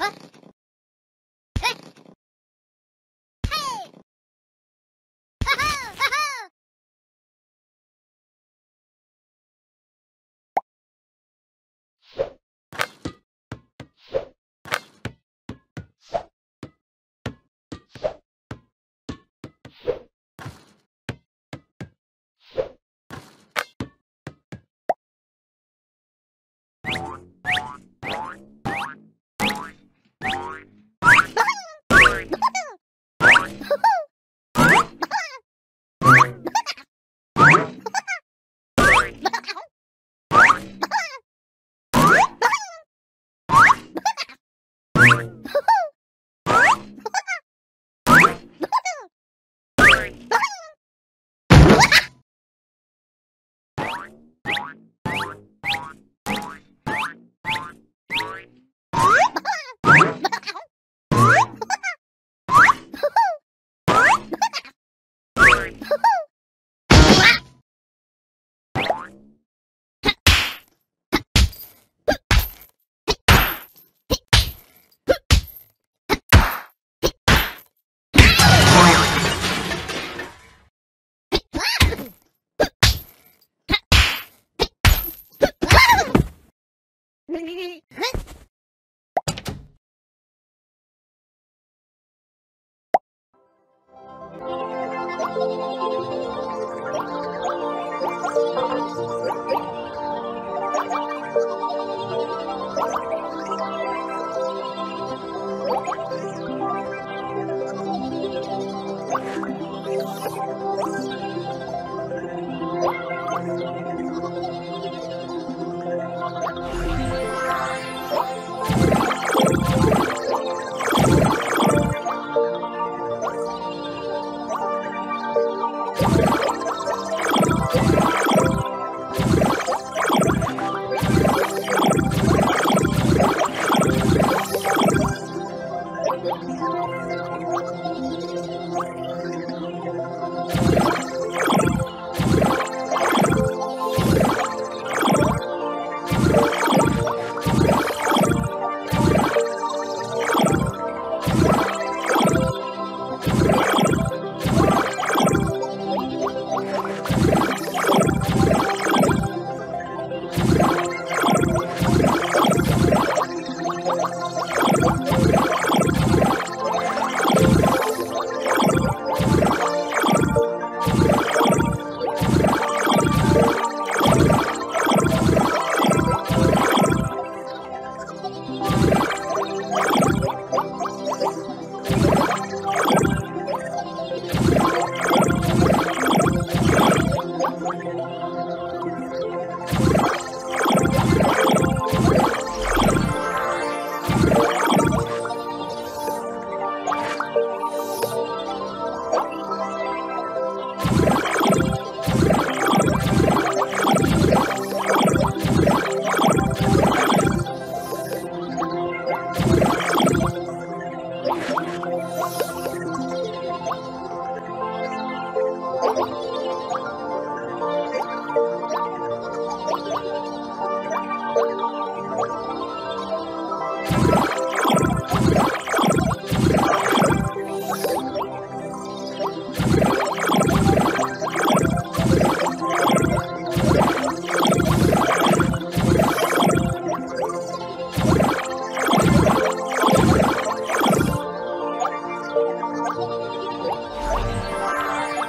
А?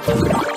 Bye.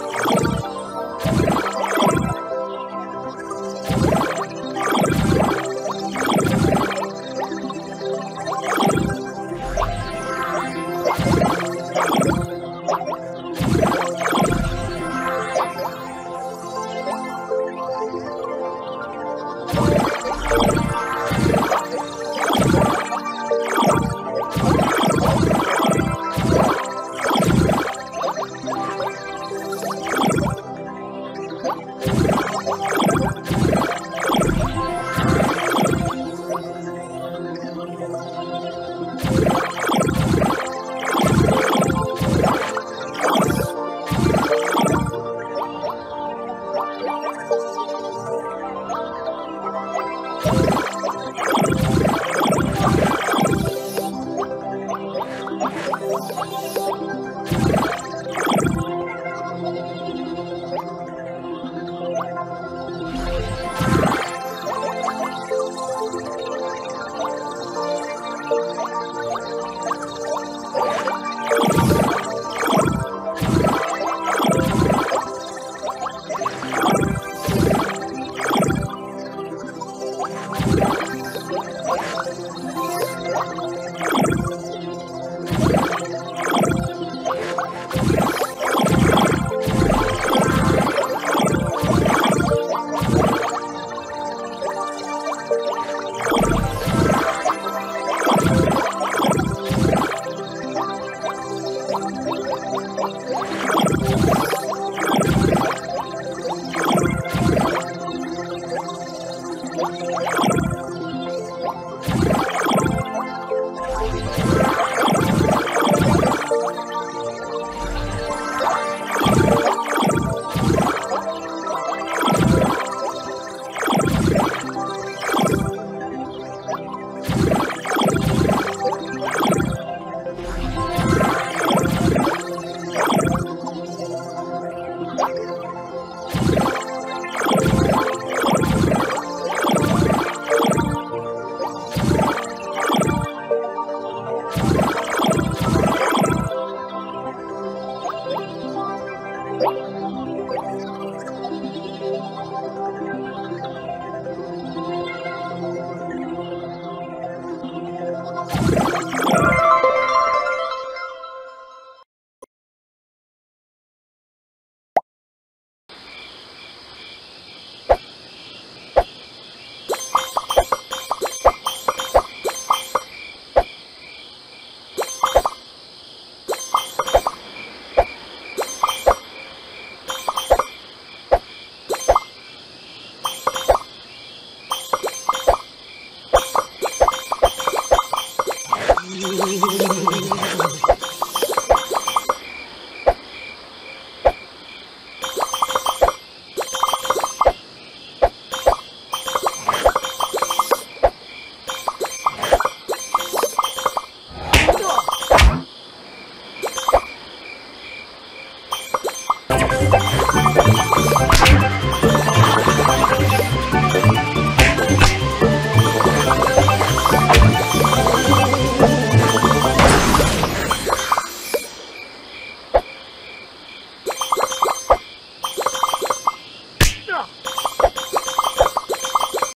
いいね。